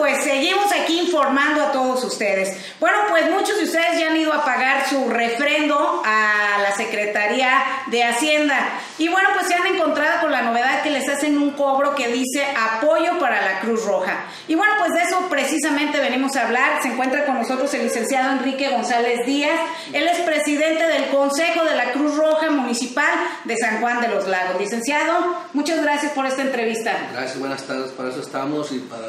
pues seguimos aquí informando a todos ustedes. Bueno, pues muchos de ustedes ya han ido a pagar su refrendo a la Secretaría de Hacienda. Y bueno, pues se han encontrado con la novedad que les hacen un cobro que dice apoyo para la Cruz Roja. Y bueno, pues de eso precisamente venimos a hablar. Se encuentra con nosotros el licenciado Enrique González Díaz. Él es presidente del Consejo de la Cruz Roja Municipal de San Juan de los Lagos. Licenciado, muchas gracias por esta entrevista. Gracias, buenas tardes. Para eso estamos y para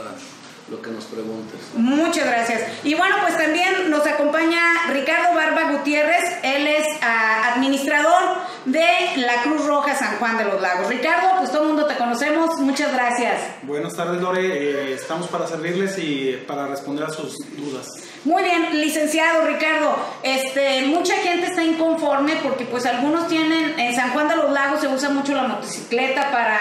lo que nos preguntes. Muchas gracias. Y bueno, pues también nos acompaña Ricardo Barba Gutiérrez, él es ah, administrador de la Cruz Roja San Juan de los Lagos. Ricardo, pues todo el mundo te conocemos, muchas gracias. Buenas tardes, Lore. Eh, estamos para servirles y para responder a sus dudas. Muy bien, licenciado Ricardo, este, mucha gente está inconforme porque pues algunos tienen, en San Juan de los Lagos se usa mucho la motocicleta para,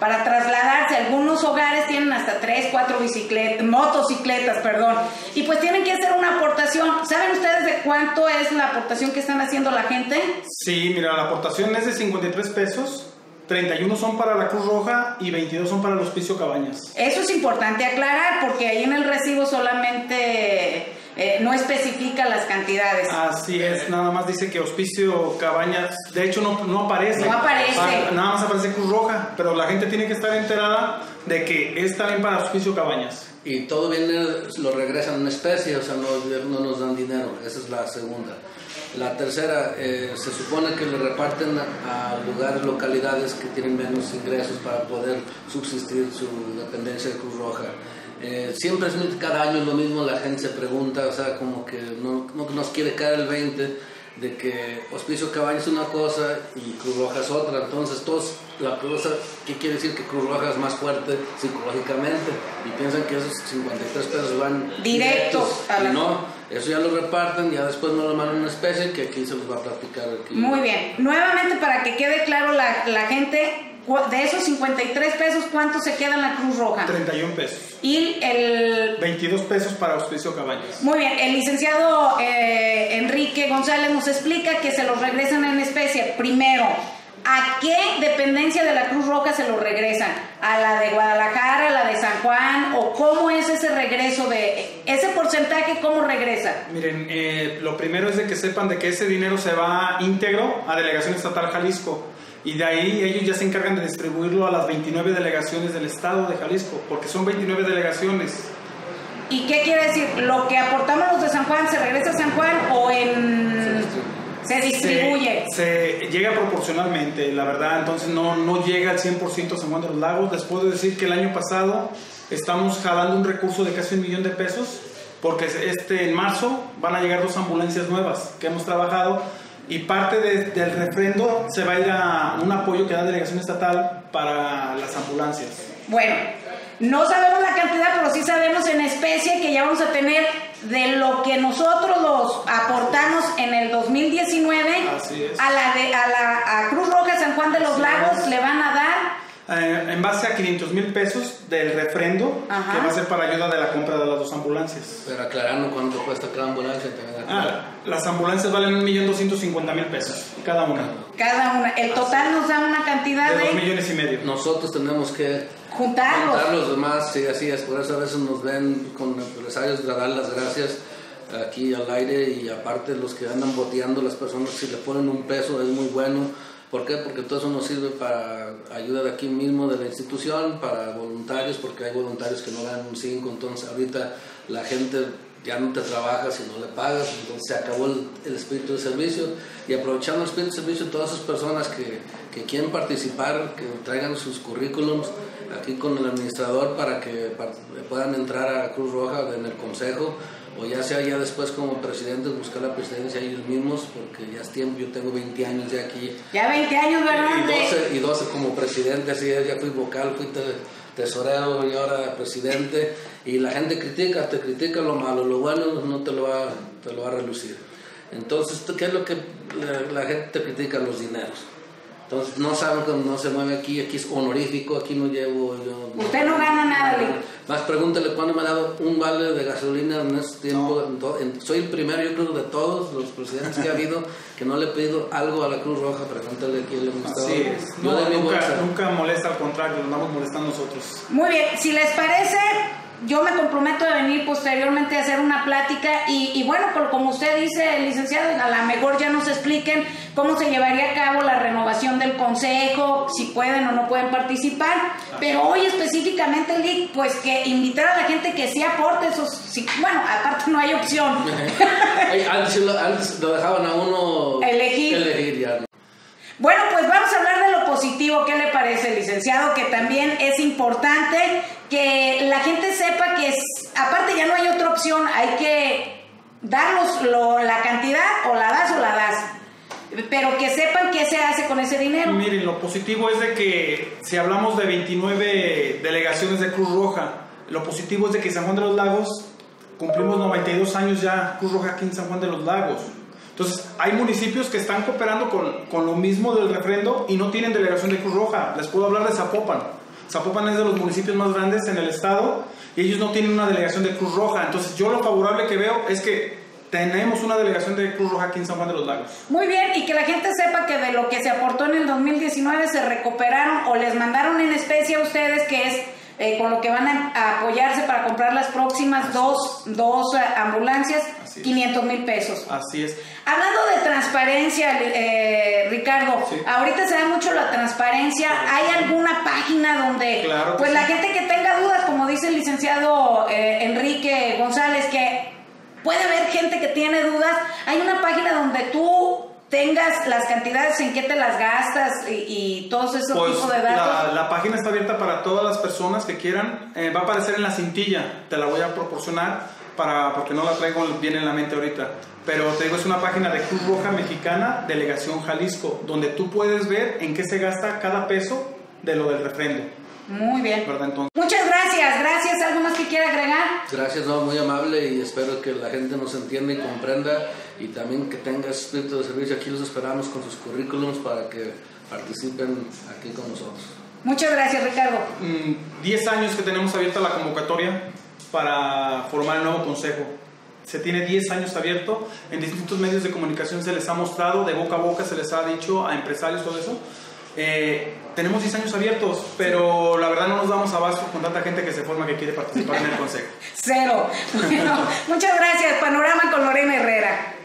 para trasladarse, algunos hogares tienen hasta tres, cuatro bicicletas, motocicletas, perdón, y pues tienen que hacer una aportación. ¿Saben ustedes de cuánto es la aportación que están haciendo la gente? Sí, mira, la aportación es de 53 pesos. 31 son para la Cruz Roja y 22 son para el Hospicio Cabañas. Eso es importante aclarar porque ahí en el recibo solamente eh, no especifica las cantidades. Así es, nada más dice que Hospicio Cabañas, de hecho no, no aparece. No aparece. Ah, nada más aparece Cruz Roja, pero la gente tiene que estar enterada de que es también para Hospicio Cabañas. Y todo viene, lo regresan en especie, o sea, no, no nos dan dinero. Esa es la segunda. La tercera, eh, se supone que le reparten a, a lugares, localidades que tienen menos ingresos para poder subsistir su dependencia de Cruz Roja. Eh, siempre es cada año lo mismo, la gente se pregunta, o sea, como que no, no nos quiere caer el 20 de que Hospicio Cabaña es una cosa y Cruz Roja es otra. Entonces, todos, la cosa, ¿qué quiere decir? Que Cruz Roja es más fuerte psicológicamente y piensan que esos 53 pesos van Directos a la- Y no, eso ya lo reparten, ya después no lo mandan una especie que aquí se los va a platicar. Aquí. Muy bien. Nuevamente, para que quede claro la, la gente, de esos 53 pesos, ¿cuánto se queda en la Cruz Roja? 31 pesos. Y el... 22 pesos para Hospicio Cabañas. Muy bien, el licenciado eh, Enrique González nos explica que se los regresan en especie. Primero, ¿a qué dependencia de la Cruz Roja se los regresan? ¿A la de Guadalajara, a la de San Juan? ¿O cómo es ese regreso de... ese porcentaje, cómo regresa? Miren, eh, lo primero es de que sepan de que ese dinero se va íntegro a Delegación Estatal Jalisco y de ahí ellos ya se encargan de distribuirlo a las 29 delegaciones del Estado de Jalisco, porque son 29 delegaciones. ¿Y qué quiere decir? ¿Lo que aportamos los de San Juan se regresa a San Juan o en... se distribuye? Se, se llega proporcionalmente, la verdad, entonces no, no llega al 100% a San Juan de los Lagos. Les puedo decir que el año pasado estamos jalando un recurso de casi un millón de pesos, porque este, en marzo van a llegar dos ambulancias nuevas que hemos trabajado y parte de- del refrendo se va a ir a un apoyo que da Delegación Estatal para las ambulancias. Bueno, no sabemos la cantidad, pero sí sabemos en especie que ya vamos a tener de lo que nosotros los aportamos en el 2019 Así es. a la de a la a Cruz Roja San Juan de los Lagos le van a Eh, en base a 500 mil pesos del refrendo, Ajá. que va a ser para ayuda de la compra de las dos ambulancias. Pero aclarando cuánto cuesta cada ambulancia. Ah, las ambulancias valen 1.250.000 pesos, cada una. cada una. El total nos da una cantidad De 2 de millones y medio. Nosotros tenemos que juntarlos. contar los demás, sí, así es. Por eso a veces nos ven con empresarios a dar las gracias aquí al aire y aparte los que andan boteando las personas, si le ponen un peso es muy bueno. ¿Por qué? Porque todo eso nos sirve para ayuda de aquí mismo, de la institución, para voluntarios, porque hay voluntarios que no ganan un 5, entonces ahorita la gente ya no te trabaja si no le pagas, entonces se acabó el, el espíritu de servicio y aprovechando el espíritu de servicio, todas esas personas que, que quieren participar, que traigan sus currículums aquí con el administrador para que par- puedan entrar a Cruz Roja en el consejo o ya sea ya después como presidentes buscar la presidencia ellos mismos porque ya es tiempo, yo tengo 20 años ya aquí Ya 20 años, ¿verdad? y De- 12, y 12 como presidente, así ya fui vocal, fui te- tesorero y ahora presidente. Y la gente critica, te critica lo malo, lo bueno no te lo va, te lo va a relucir. Entonces, ¿qué es lo que la, la gente te critica? Los dineros. Entonces, no saben que no se mueve aquí, aquí es honorífico, aquí no llevo yo... Usted no gana nada. Más pregúntale cuándo me ha dado un vale de gasolina en este tiempo. En to- en- soy el primero, yo creo, de todos los presidentes que ha habido que no le he pedido algo a la Cruz Roja. Pregúntale aquí al administrador. Así es. No, nunca molesta, al contrario, lo andamos molestando nosotros. Muy bien, si les parece, yo me comprometo a venir posteriormente a hacer una plática y, y bueno, como usted dice, licenciado, a lo mejor ya nos expliquen cómo se llevaría a cabo la renovación del consejo, si pueden o no pueden participar, pero hoy específicamente, Lick, pues que invitar a la gente que sí aporte esos, sí, bueno, aparte no hay opción. antes, lo, antes, lo, dejaban a uno elegir. elegir ya, pues vamos a hablar de lo positivo. ¿Qué le parece, licenciado? Que también es importante que la gente sepa que, es, aparte ya no hay otra opción, hay que darlos la cantidad o la das o la das. Pero que sepan qué se hace con ese dinero. Miren, lo positivo es de que si hablamos de 29 delegaciones de Cruz Roja, lo positivo es de que San Juan de los Lagos cumplimos 92 años ya Cruz Roja aquí en San Juan de los Lagos. Entonces, hay municipios que están cooperando con, con, lo mismo del refrendo y no tienen delegación de Cruz Roja. Les puedo hablar de Zapopan. Zapopan es de los municipios más grandes en el estado y ellos no tienen una delegación de Cruz Roja. Entonces, yo lo favorable que veo es que tenemos una delegación de Cruz Roja aquí en San Juan de los Lagos. Muy bien, y que la gente sepa que de lo que se aportó en el 2019 se recuperaron o les mandaron en especie a ustedes, que es eh, con lo que van a, apoyarse para comprar las próximas dos, dos eh, ambulancias, 500 mil pesos. Así es. Hablando de transparencia, eh, Ricardo, ahorita se da mucho la transparencia. ¿Hay alguna página donde, pues la gente que tenga dudas, como dice el licenciado Enrique González, que puede haber gente que tiene dudas, hay una página donde tú tengas las cantidades en qué te las gastas y, todos esos pues, tipos de datos. La, página está abierta para todas las personas que quieran. Eh, va a aparecer en la cintilla, te la voy a proporcionar para, porque no la traigo bien en la mente ahorita. Pero te digo, es una página de Cruz Roja Mexicana, Delegación Jalisco, donde tú puedes ver en qué se gasta cada peso de lo del refrendo. Muy bien. Muchas gracias, gracias. ¿Algo más que quiera agregar? Gracias, no, muy amable y espero que la gente nos entienda y comprenda y también que tenga espíritu de servicio. Aquí los esperamos con sus currículums para que participen aquí con nosotros. Muchas gracias, Ricardo. Mm, diez años que tenemos abierta la convocatoria para formar el nuevo consejo. Se tiene 10 años abierto, en distintos medios de comunicación se les ha mostrado, de boca a boca se les ha dicho a empresarios todo eso eh, tenemos 10 años abiertos, pero la verdad no nos damos abasto con tanta gente que se forma que quiere participar en el consejo. Cero. muchas gracias. Panorama con Lorena Herrera.